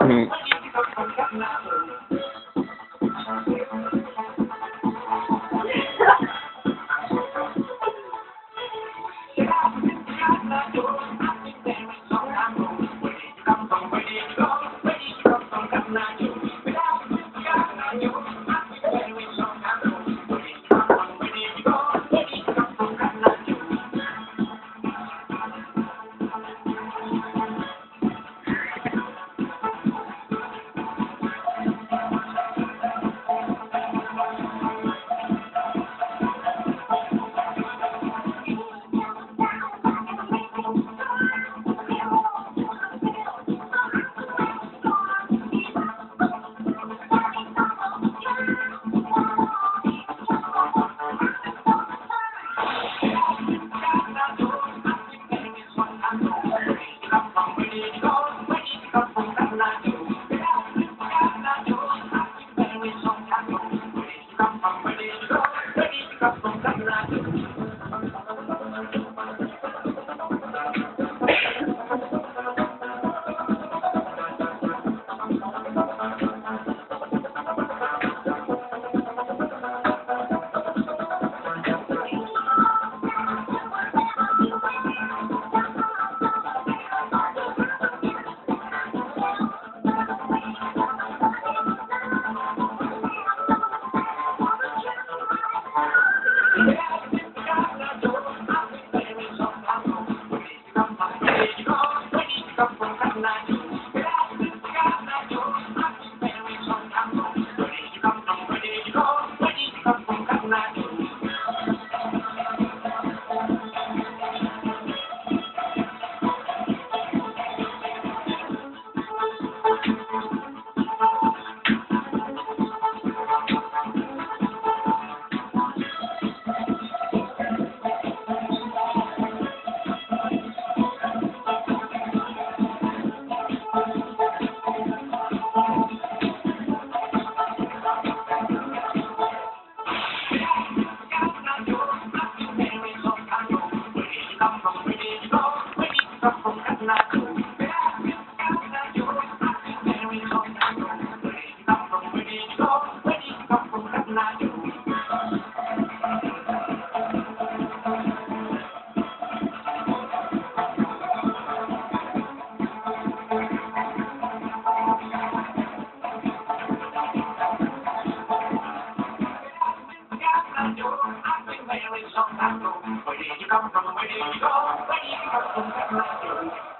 Mm. Gracias. online. Where did you come from? Where did you go? Where did you come from?